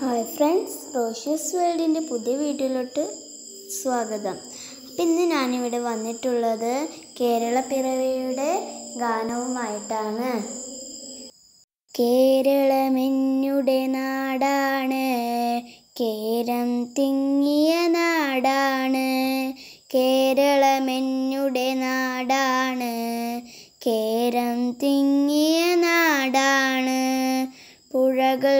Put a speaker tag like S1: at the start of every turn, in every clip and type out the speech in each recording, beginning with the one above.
S1: Hi friends റോഷ്യസ് വേൾഡിന്റെ പുതിയ വീഡിയോയിലോട്ട് സ്വാഗതം. അപ്പം ഇന്ന് ഞാനിവിടെ വന്നിട്ടുള്ളത് കേരള പിറവിയുടെ ഗാനവുമായിട്ടാണ്. കേരളമെന്നുടെ നാടാണ് കേരം തിങ്ങിയ നാടാണ് കേരളമെന്നുടെ നാടാണ് കേരം തിങ്ങിയ നാടാണ്. പുഴകൾ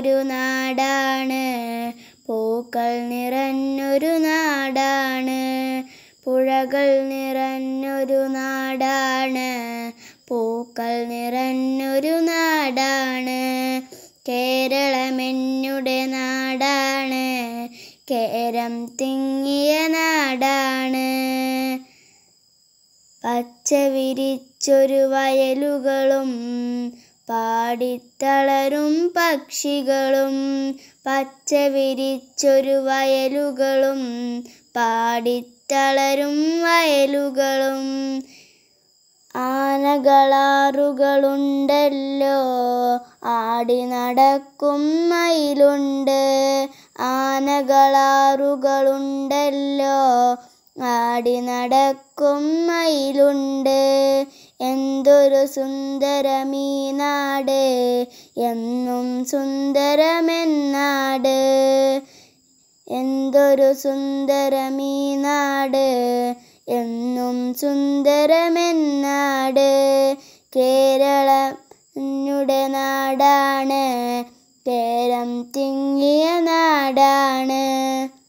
S1: നിറഞ്ഞൊരു നാടാണ്. പൂക്കൾ നിറഞ്ഞൊരു നാടാണ്. പുഴകൾ നിറഞ്ഞൊരു നാടാണ്. പൂക്കൾ നിറഞ്ഞൊരു നാടാണ്. കേരളമെന്നുടെ നാടാണ്. കേരം തിങ്ങിയ നാടാണ്. പച്ച വിരിച്ചൊരു വയലുകളും പാടിത്തളരും പക്ഷികളും പച്ച വിരിച്ചൊരു വയലുകളും പാടിത്തളരും വയലുകളും. ആനകളാറുകളുണ്ടല്ലോ ആടി നടക്കും മയിലുണ്ട്. ആനകളാറുകളുണ്ടല്ലോ ആടി നടക്കും മയിലുണ്ട്. എന്തൊരു സുന്ദരമീ നാട് എന്നും സുന്ദരമെന്നാട്. എന്തൊരു സുന്ദരമീ നാട് എന്നും സുന്ദരമെന്നാട്. കേരളയുടെ നാടാണ് കേരം തിങ്ങിയ നാടാണ്.